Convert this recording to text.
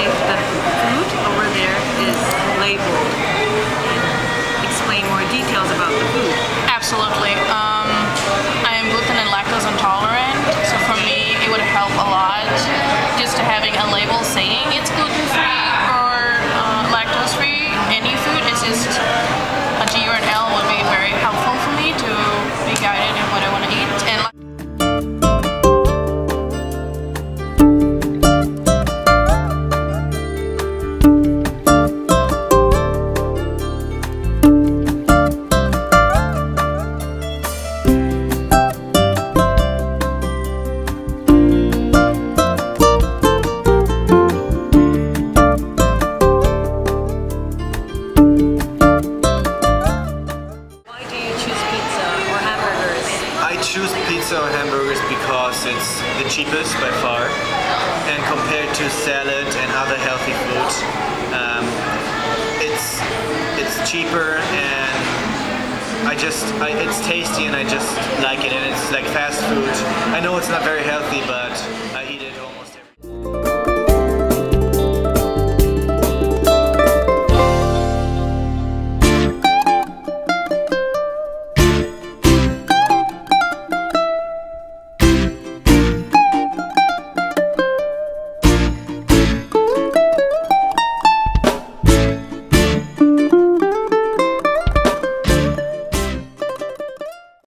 if the food over there is labeled explain more details about the food. Absolutely. Um, I am gluten and lactose intolerant, so for me it would help a lot just having a label saying it's gluten choose pizza or hamburgers because it's the cheapest by far, and compared to salad and other healthy food, um, it's it's cheaper and I just I, it's tasty and I just like it and it's like fast food. I know it's not very healthy, but